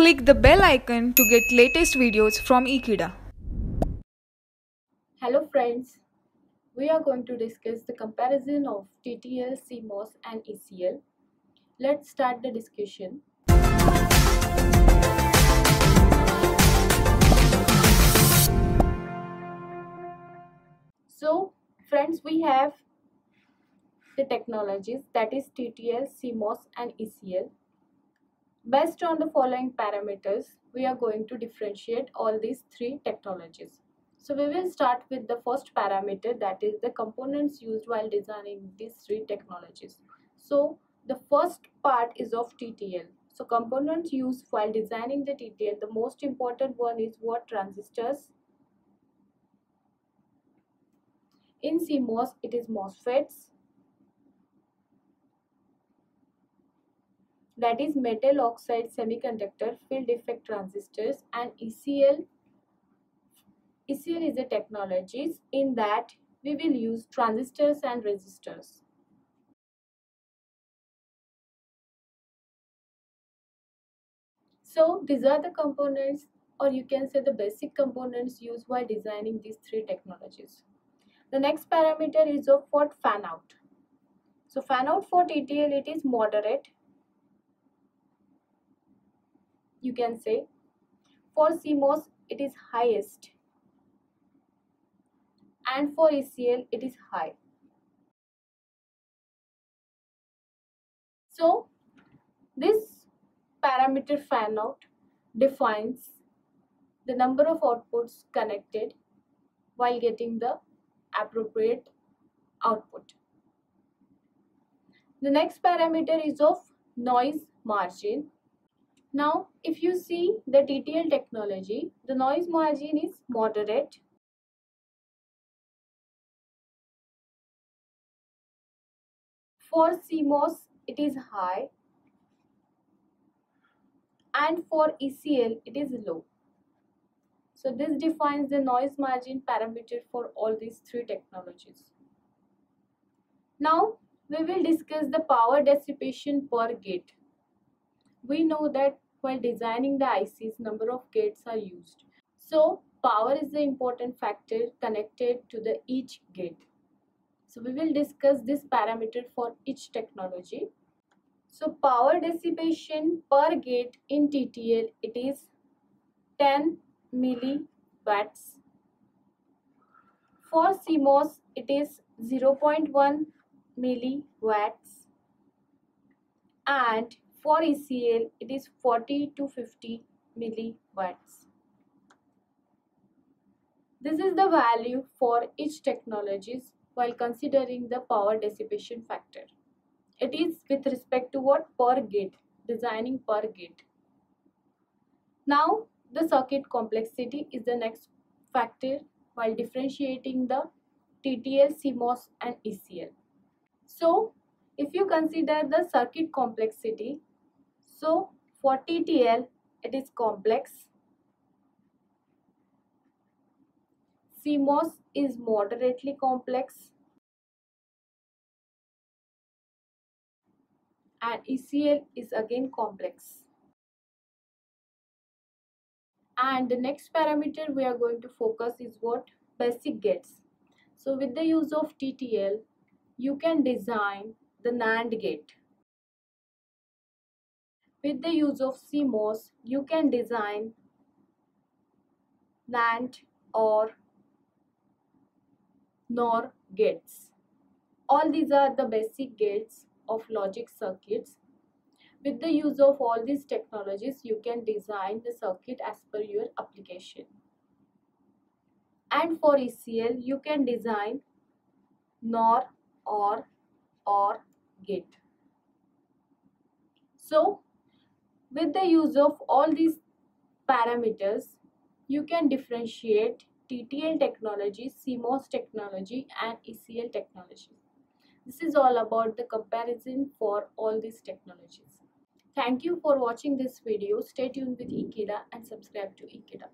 Click the bell icon to get latest videos from Ekeeda. Hello friends, we are going to discuss the comparison of TTL, CMOS and ECL. Let's start the discussion. So friends, we have the technologies that is TTL, CMOS and ECL. Based on the following parameters, we are going to differentiate all these three technologies. So we will start with the first parameter that is the components used while designing these three technologies. So the first part is of TTL. So components used while designing the TTL, the most important one is what transistors. In CMOS, it is MOSFETs. That is metal oxide semiconductor field effect transistors and ECL ECL is a technologies in that we will use transistors and resistors. So these are the components or you can say the basic components used while designing these three technologies. The next parameter is of what fan out. So fan out for TTL it is moderate. You can say for CMOS it is highest and for ECL it is high. So this parameter fan out defines the number of outputs connected while getting the appropriate output. The next parameter is of noise margin. Now if you see the TTL technology, the noise margin is moderate For CMOS, it is high and for ECL, it is low. So this defines the noise margin parameter for all these three technologies. Now we will discuss the power dissipation per gate. We know that while designing the ICs, number of gates are used. So power is the important factor connected to the each gate. So we will discuss this parameter for each technology. So power dissipation per gate in TTL it is 10 milliwatts. For CMOS it is 0.1 milliwatts and for ECL it is 40 to 50 milliwatts. This is the value for each technologies while considering the power dissipation factor. It is with respect to what per gate, designing per gate. Now the circuit complexity is the next factor while differentiating the TTL, CMOS and ECL. So if you consider the circuit complexity, so for TTL it is complex, CMOS is moderately complex and ECL is again complex. And the next parameter we are going to focus is what? Basic gates. So with the use of TTL, you can design the NAND gate. With the use of CMOS, you can design NAND or NOR gates. All these are the basic gates of logic circuits. With the use of all these technologies, you can design the circuit as per your application. And for ECL, you can design NOR or OR gate. So, with the use of all these parameters, you can differentiate TTL technology, CMOS technology and ECL technology. This is all about the comparison for all these technologies. Thank you for watching this video. Stay tuned with Ekeeda and subscribe to Ekeeda.